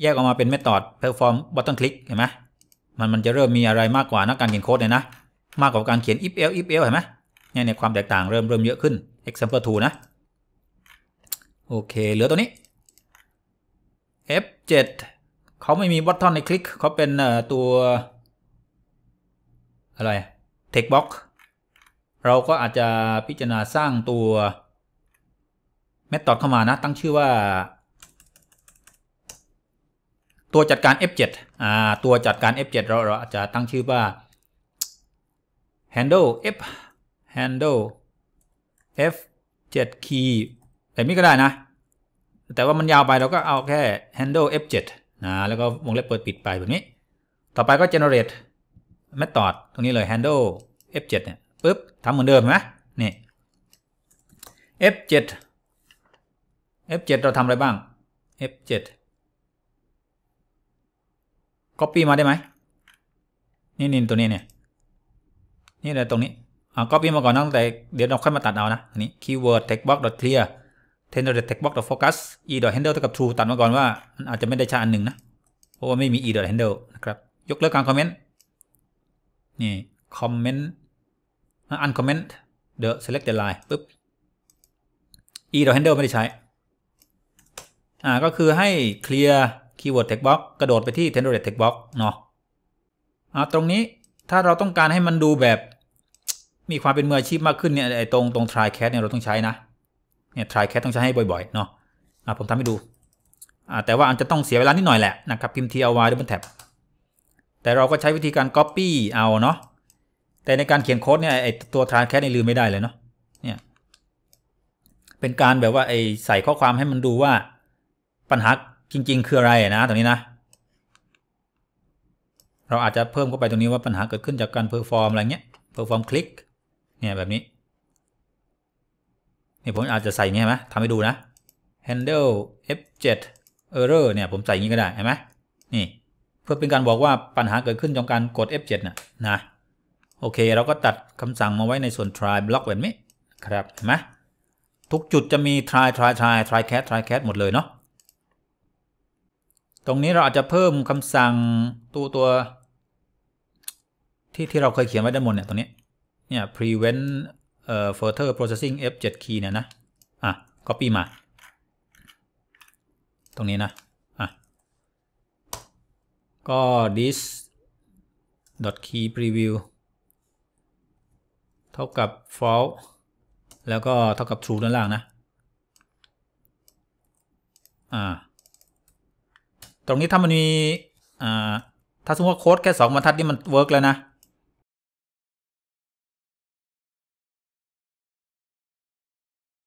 แยกออกมาเป็น method perform button click เห็นไหมมันมันจะเริ่มมีอะไรมากกว่านักการเขียนโค้ดเนี่ยนะ มากกว่าการเขียน if else if else เห็นไหมเนี่ยเนี่ยความแตกต่างเริ่มเริ่มเยอะขึ้น example 2 นะ โอเคเหลือตัวนี้ F7 เขาไม่มี button ในคลิกเขาเป็นตัว อะไร text box เราก็อาจจะพิจารณาสร้างตัว method เข้ามานะ ตั้งชื่อว่า ตัวจัดการ F7 อ่าตัวจัดการ F7 เราเราอาจจะตั้งชื่อว่า handle F handle F7 key แบบนี้ก็ได้นะ แต่ว่ามันยาวไปเราก็เอาแค่ handle F7 นะแล้วก็วงเล็บเปิดปิดไปแบบนี้ ต่อไปก็ generate method ตรงนี้เลย handle F7 เนี่ยปุ๊บทำเหมือนเดิมไหมนี่ F7 F7 เราทำอะไรบ้าง F7 copy มาได้ไหมนี่นี่ตัวนี้เนี่ยนี่เลยตรงนี้อ่า copy มาก่อนนะแต่เดี๋ยวเราค่อยมาตัดเอานะอันนี้ keyword text box clear tender text box focus e handle เท่ากับ true ตัดมาก่อนว่ามันอาจจะไม่ได้ใช้อันหนึ่งนะเพราะว่าไม่มี e handle นะครับยกเลิกการคอมเมนต์นี่ comment uncomment the select the line ปุ๊บ e handle ไม่ได้ใช้อ่าก็คือให้ clear keyword text box กระโดดไปที่ tender text box เนาะอ่าตรงนี้ถ้าเราต้องการให้มันดูแบบ มีความเป็นมืออาชีพมากขึ้นเนี่ยไอ้ตรงตรง try cat เนี่ยเราต้องใช้นะเนี่ย try cat ต้องใช้ให้บ่อยๆเนาะอ่าผมทำให้ดูอ่าแต่ว่าอันจะต้องเสียเวลานิดหน่อยแหละนะครับพิมพ์ t r y double tab แต่เราก็ใช้วิธีการ copy เอาเนาะแต่ในการเขียนโค้ดเนี่ยไอตัว try catch นี่ลืมไม่ได้เลยเนาะเนี่ยเป็นการแบบว่าไอใส่ข้อความให้มันดูว่าปัญหา จริง ๆ คืออะไรนะตรงนี้นะ เราอาจจะเพิ่มเข้าไปตรงนี้ว่าปัญหาเกิดขึ้นจากการ perform อะไรเงี้ย perform click เนี่ยแบบนี้นี่ผมอาจจะใส่เงี้ยไหมทำให้ดูนะ handle f7 error เนี่ยผมใส่งี้ก็ได้เห็นไหมนี่เพื่อเป็นการบอกว่าปัญหาเกิดขึ้นจากการกด f7 นะนะโอเค เราก็ตัดคำสั่งมาไว้ในส่วน try block แบบนี้ครับเห็นไหมทุกจุดจะมี try try try try cat try cat หมดเลยเนาะ ตรงนี้เราอาจจะเพิ่มคำสั่งตัวตัว ที่ที่เราเคยเขียนไว้ด้านบนเนี่ยตรงนี้เนี่ย prevent เอ่อ further processing f7 key เนี่ยนะอะ copy มา ตรงนี้นะอะก็ this dot key preview เท่ากับ false แล้วก็เท่ากับ true ด้านล่างนะอ่า ตรงนี้ถ้ามันมี อ่า ถ้าสมมติว่าโค้ดแค่สองบรรทัดนี่มัน work แล้วนะ